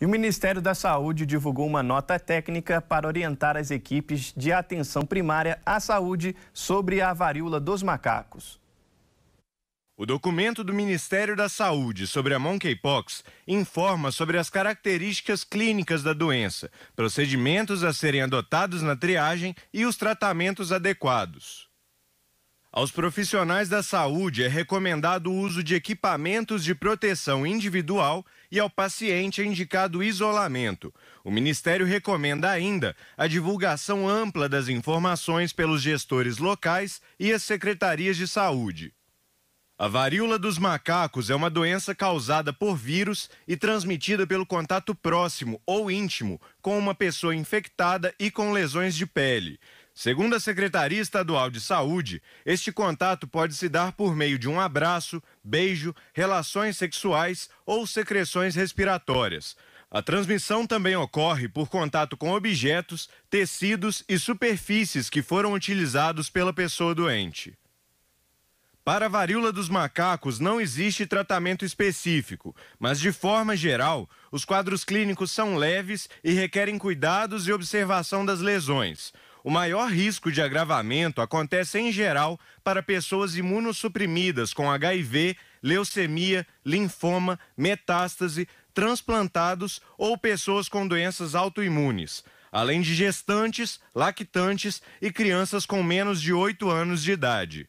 E o Ministério da Saúde divulgou uma nota técnica para orientar as equipes de atenção primária à saúde sobre a varíola dos macacos. O documento do Ministério da Saúde sobre a monkeypox informa sobre as características clínicas da doença, procedimentos a serem adotados na triagem e os tratamentos adequados. Aos profissionais da saúde é recomendado o uso de equipamentos de proteção individual e ao paciente é indicado isolamento. O Ministério recomenda ainda a divulgação ampla das informações pelos gestores locais e as secretarias de saúde. A varíola dos macacos é uma doença causada por vírus e transmitida pelo contato próximo ou íntimo com uma pessoa infectada e com lesões de pele. Segundo a Secretaria Estadual de Saúde, este contato pode se dar por meio de um abraço, beijo, relações sexuais ou secreções respiratórias. A transmissão também ocorre por contato com objetos, tecidos e superfícies que foram utilizados pela pessoa doente. Para a varíola dos macacos não existe tratamento específico, mas de forma geral, os quadros clínicos são leves e requerem cuidados e observação das lesões. O maior risco de agravamento acontece em geral para pessoas imunossuprimidas com HIV, leucemia, linfoma, metástase, transplantados ou pessoas com doenças autoimunes, além de gestantes, lactantes e crianças com menos de 8 anos de idade.